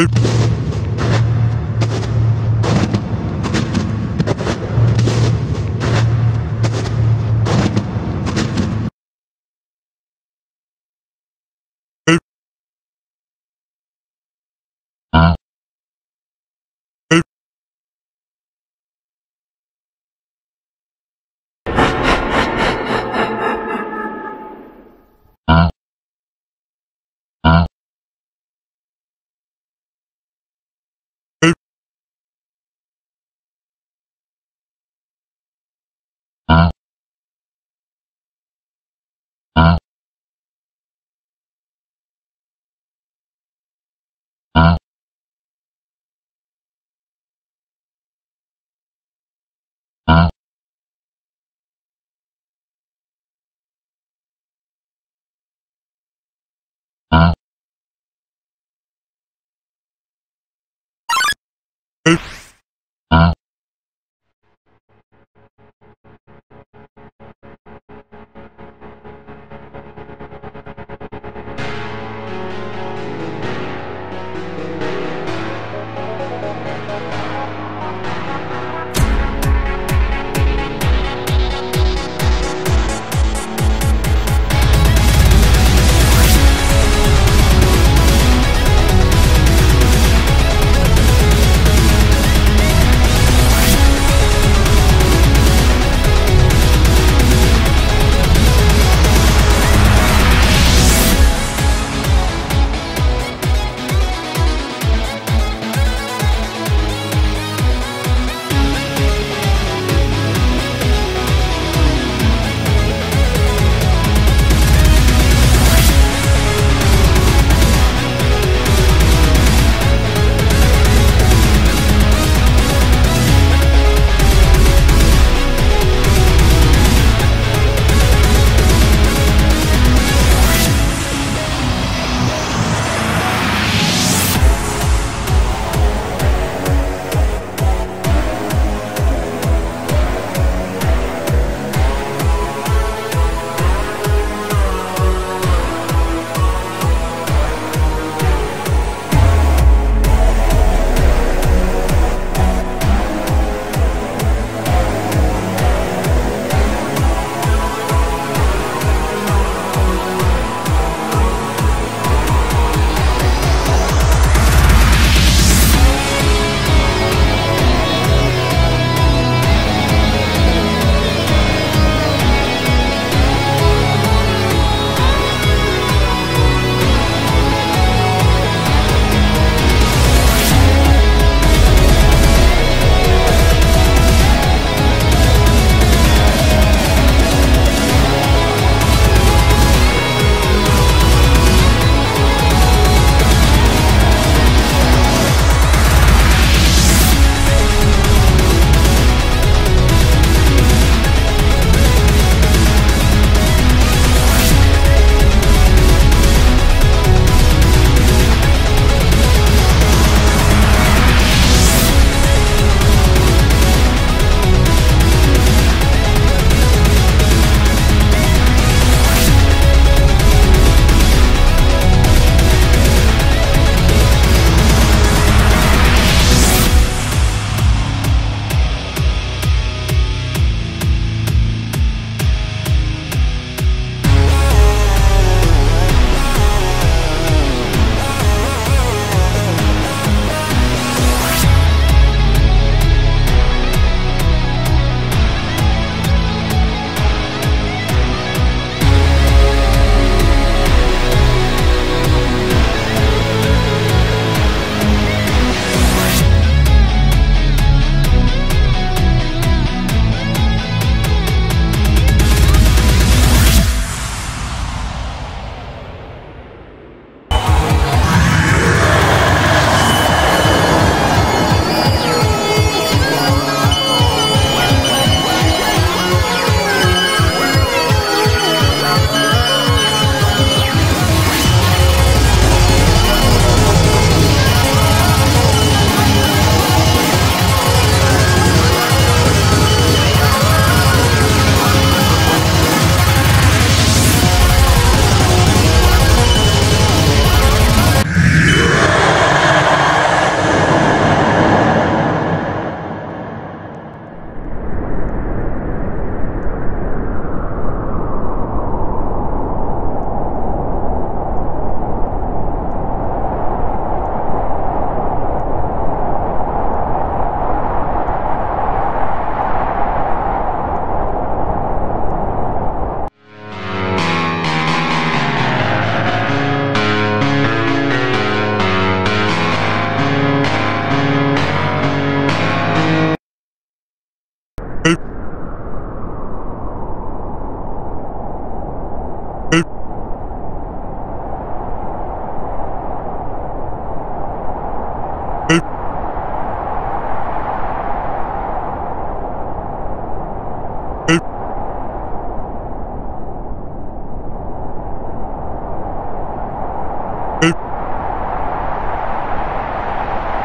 Ê. À. are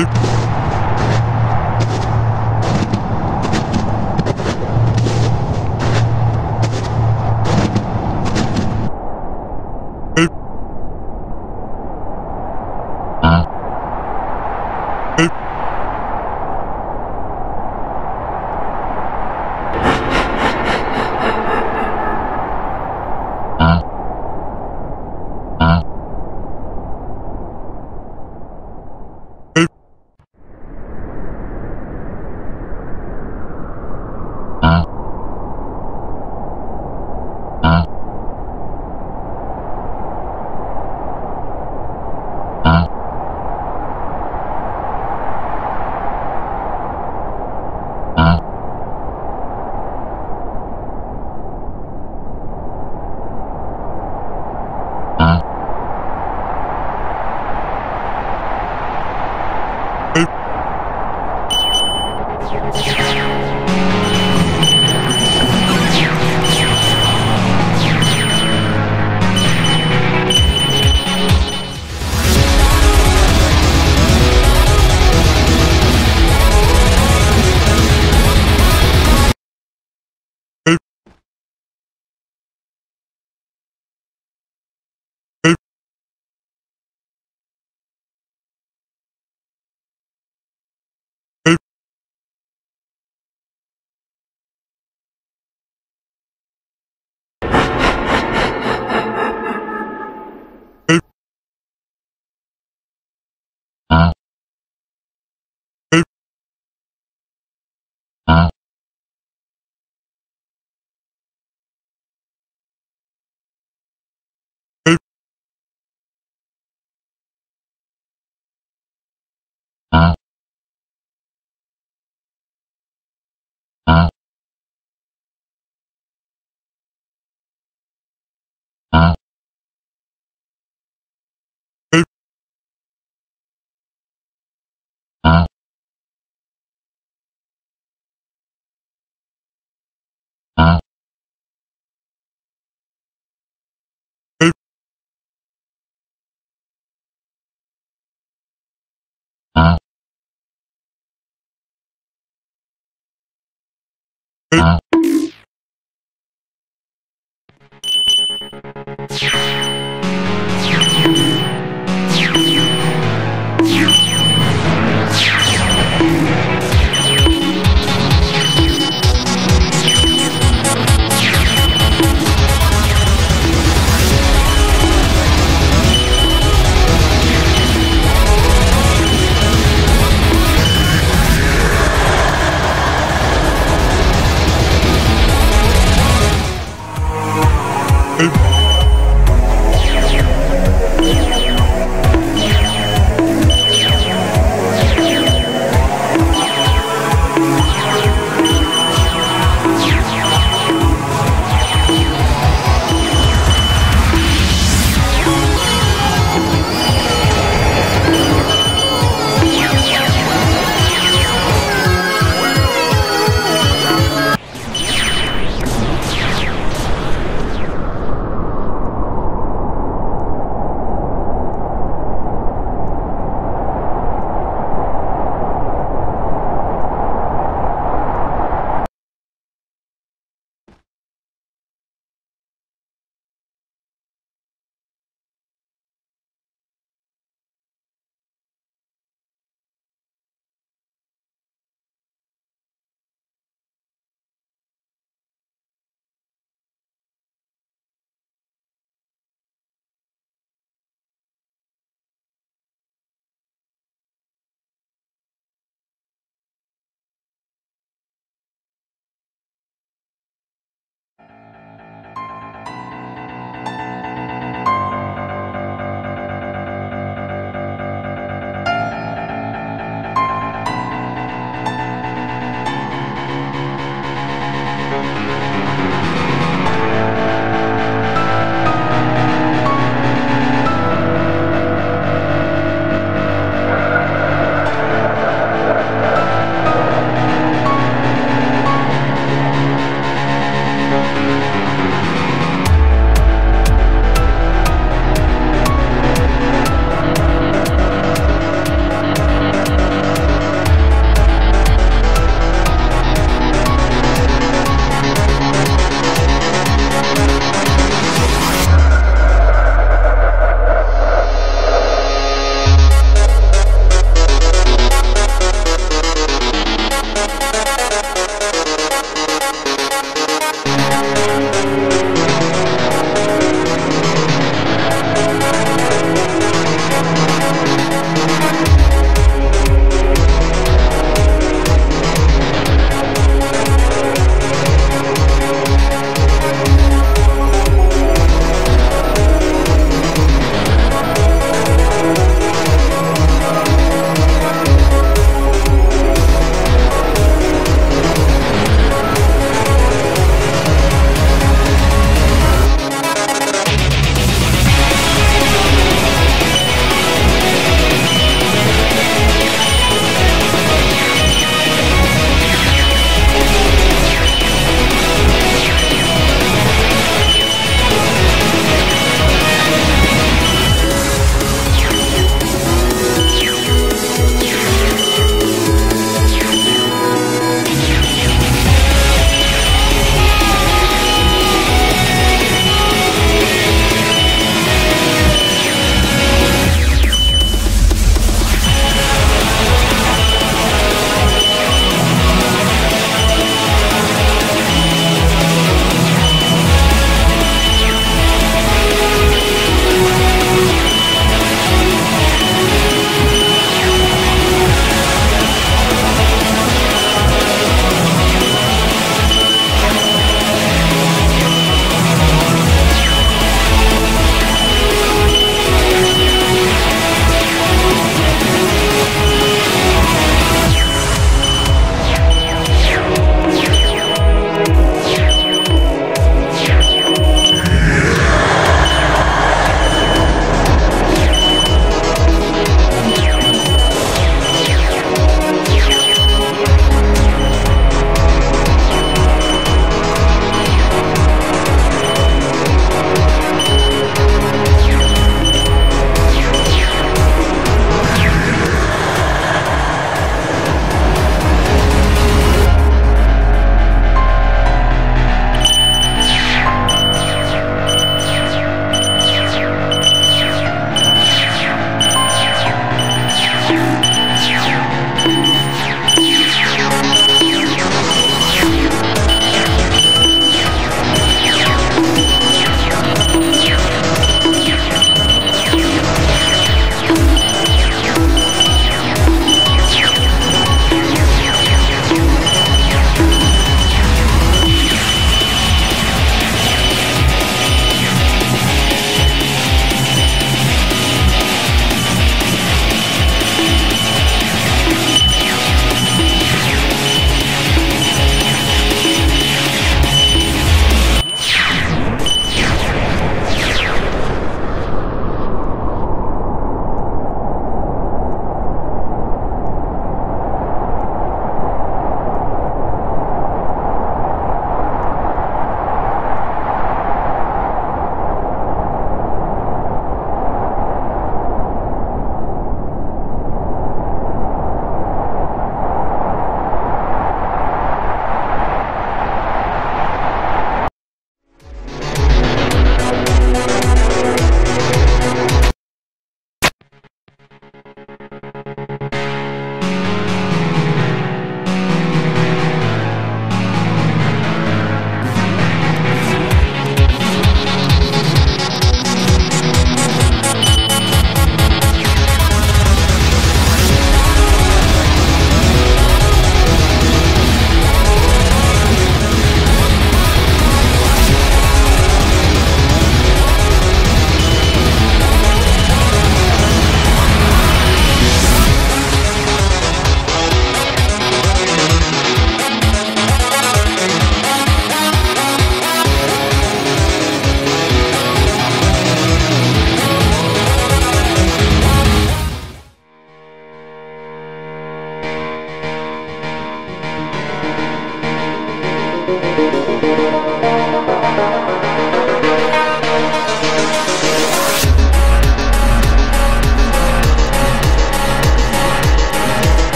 Hey.